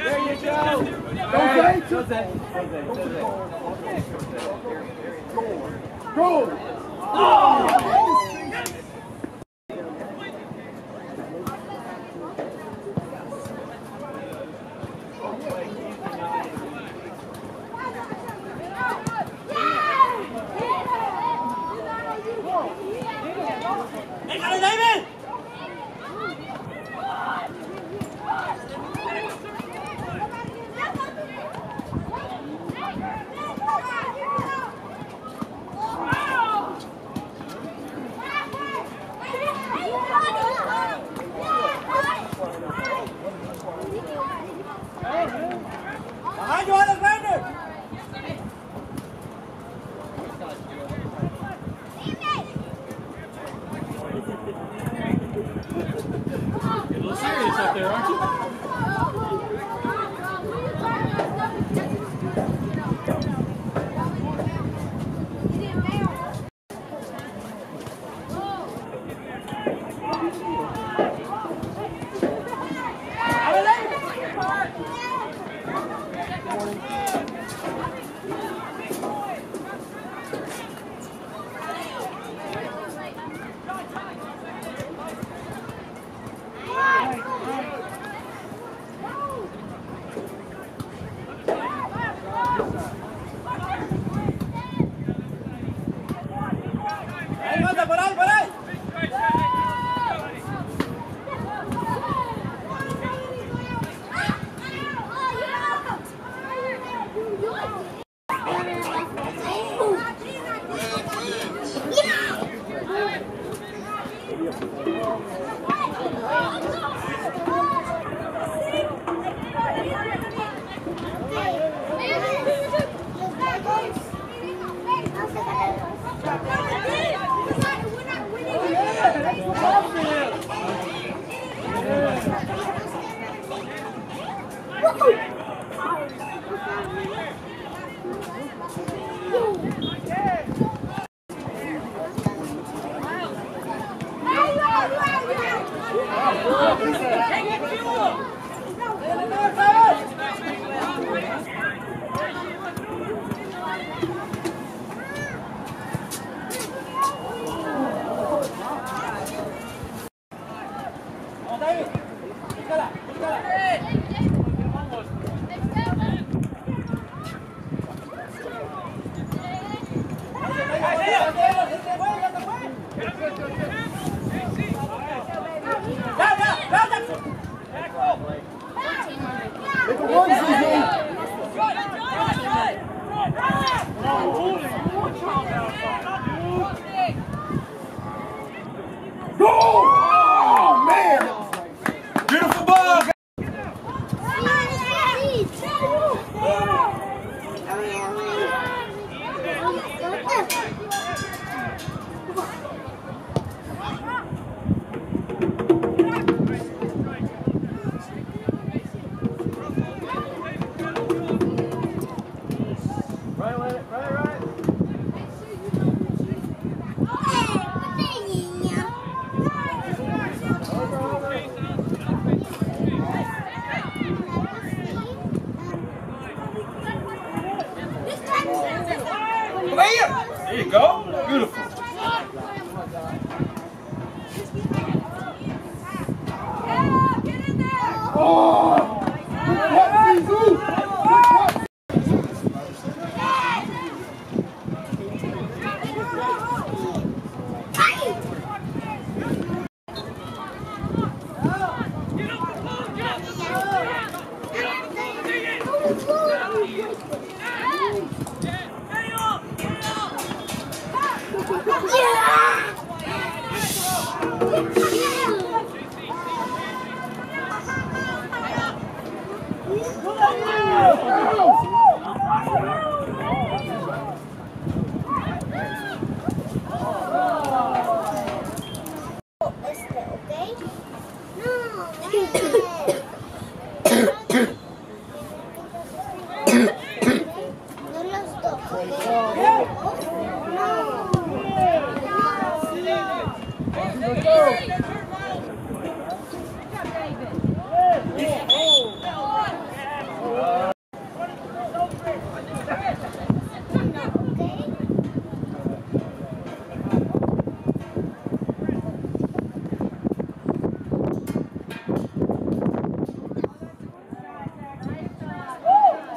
Behind Vamos, Woo!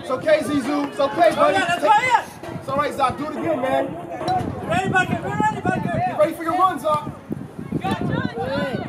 It's okay, Zizou. It's okay, oh, buddy. It's, take... it's all right, Zach. Do it again, man. Ready, Bunker. We're ready, Bunker. Get ready for your run, Zach. Got John.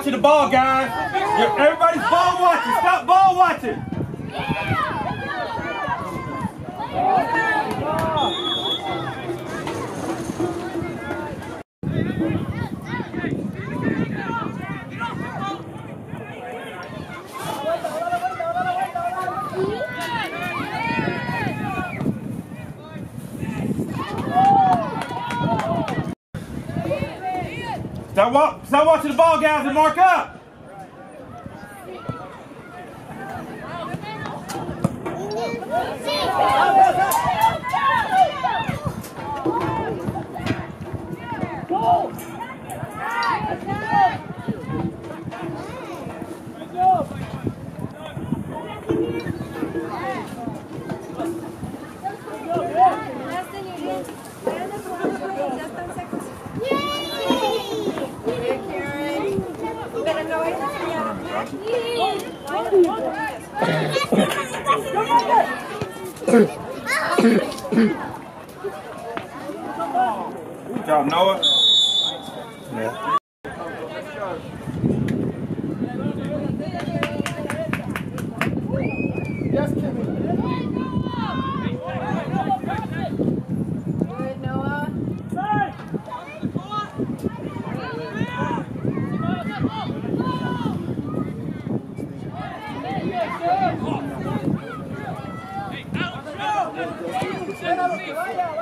Watching the ball, guys. You're- everybody's ball watching. Stop ball watching. Stop, wa- stop watching the ball, guys, and mark up. Pero three, four.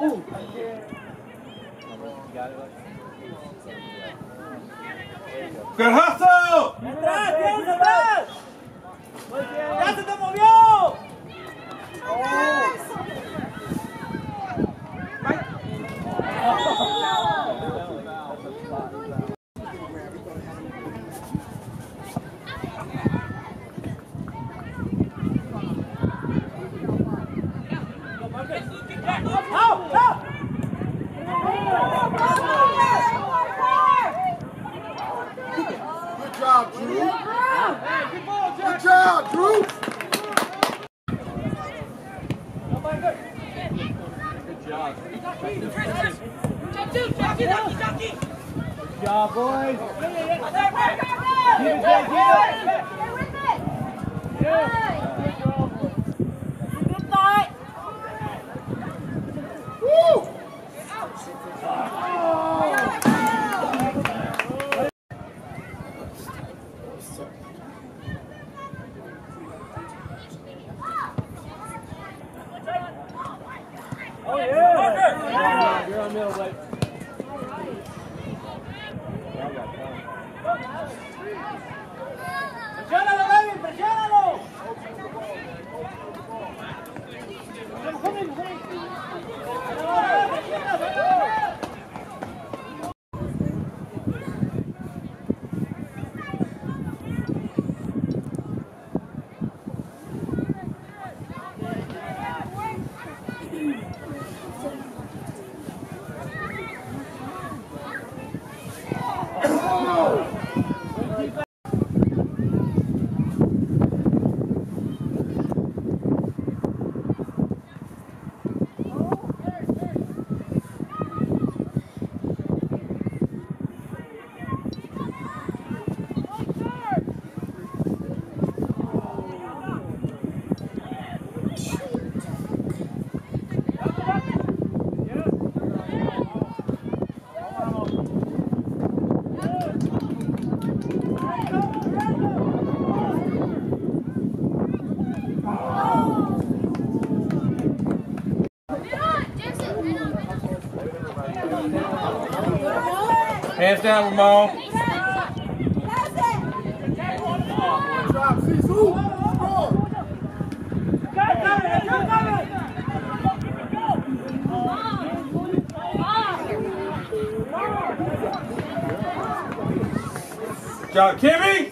¡Pum! ¡Carjazo! ¡Atrás, atrás, atrás! ¡Ya se te movió! Job, boys. Woo! Hands down, Ramon. Kimmy.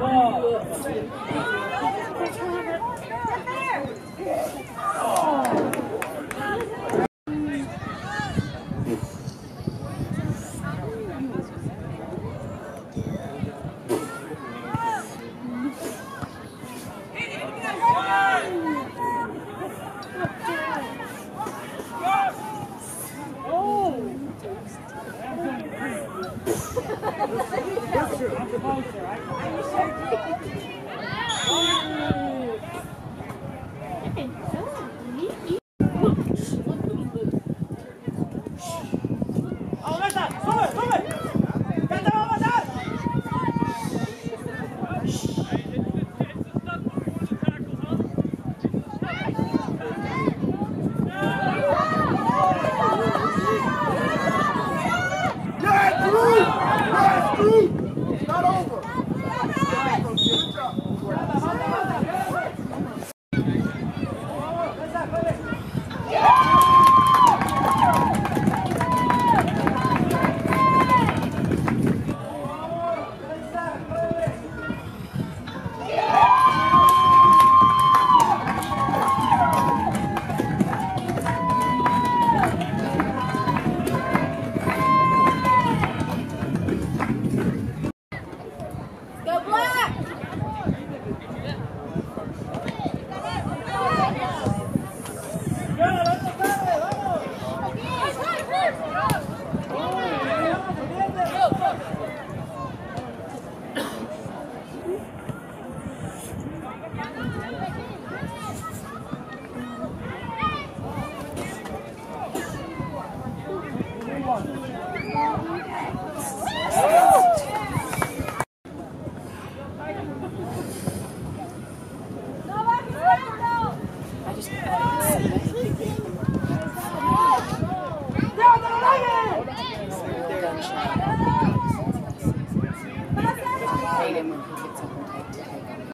哇塞